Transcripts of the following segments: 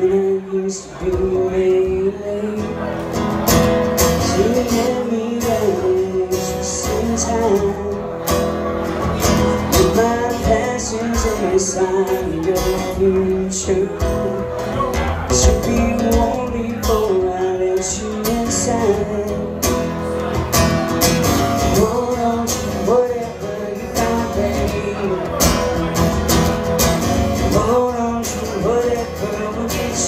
feelings be waylaid She held me always for time With my passions in my your future.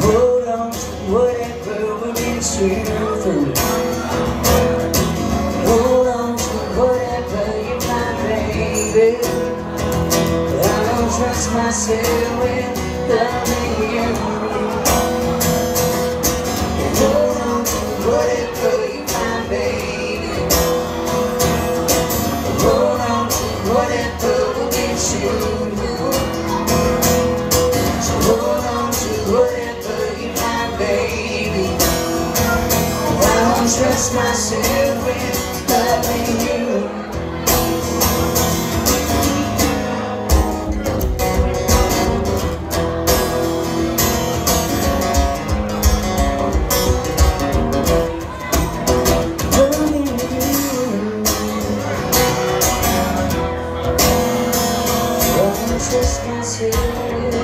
Hold on to whatever will be strengthened. Hold on to whatever you baby. I don't trust myself with loving you. bless myself with loving you. just consider